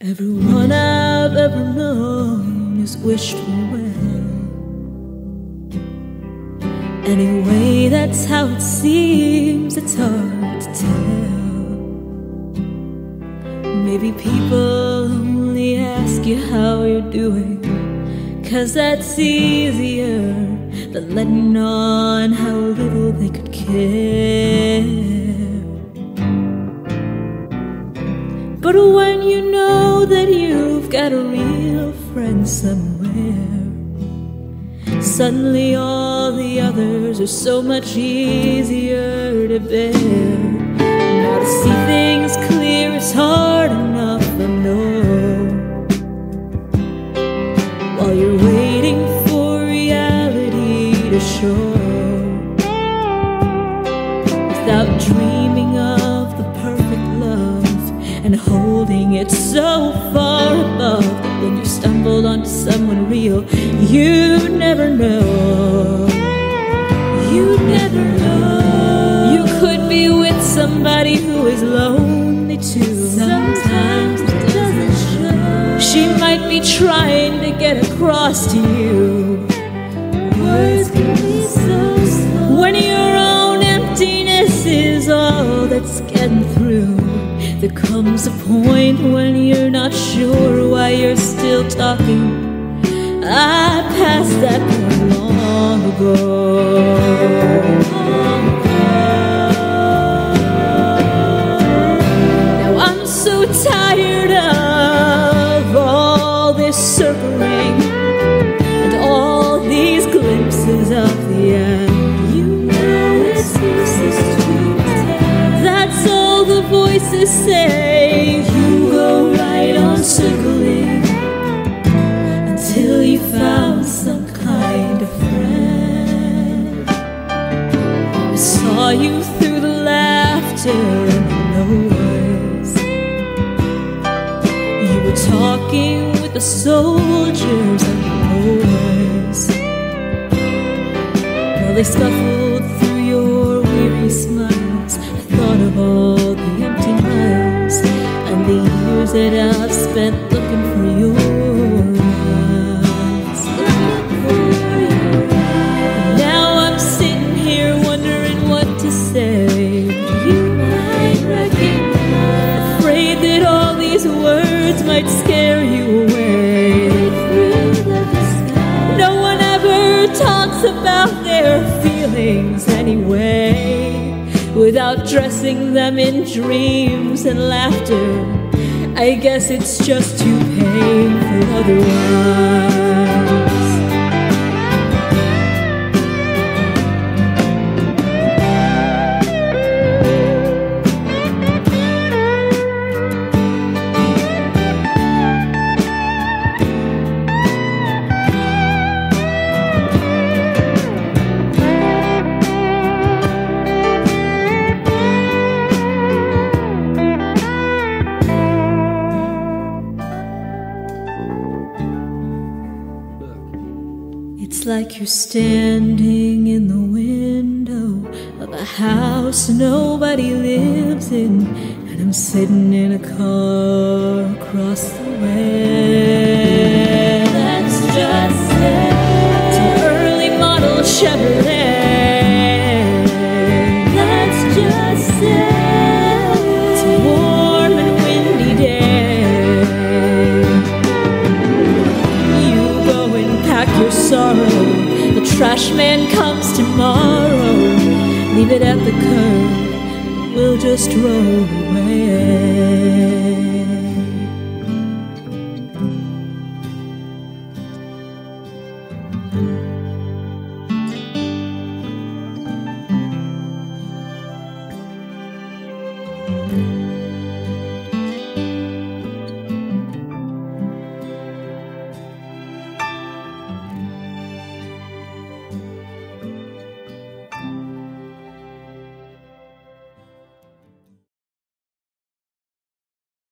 Everyone I've ever known has wished me well. Anyway, that's how it seems, it's hard to tell. Maybe people only ask you how you're doing, cause that's easier than letting on how little they could care. But when you know that you've got a real friend somewhere, suddenly all the others are so much easier to bear. Now to see things clear is hard enough, I know. While you're waiting for reality to show, without dreaming and holding it so far above when you stumbled onto someone real, you never know. You never know. You could be with somebody who is lonely too. Sometimes it doesn't show. She might be trying to get across to you. Words can be so slow. When your own emptiness is all that's getting through. There comes a point when you're not sure why you're still talking. I passed that point long ago. Now I'm so tired of all this and all these glimpses of say. You go right on circling until you found some kind of friend. I saw you through the laughter and the noise. You were talking with the soldiers and the boys. While they scuffled through your weary smiles, the that I've spent looking for your now I'm sitting here wondering what to say. You afraid that all these words might scare you away. No one ever talks about their feelings anyway without dressing them in dreams and laughter. I guess it's just too painful otherwise. Like you're standing in the window of a house nobody lives in, and I'm sitting in a car across the way. That's just it. It's an early model Chevrolet. leave it at the curb, we'll just roll away.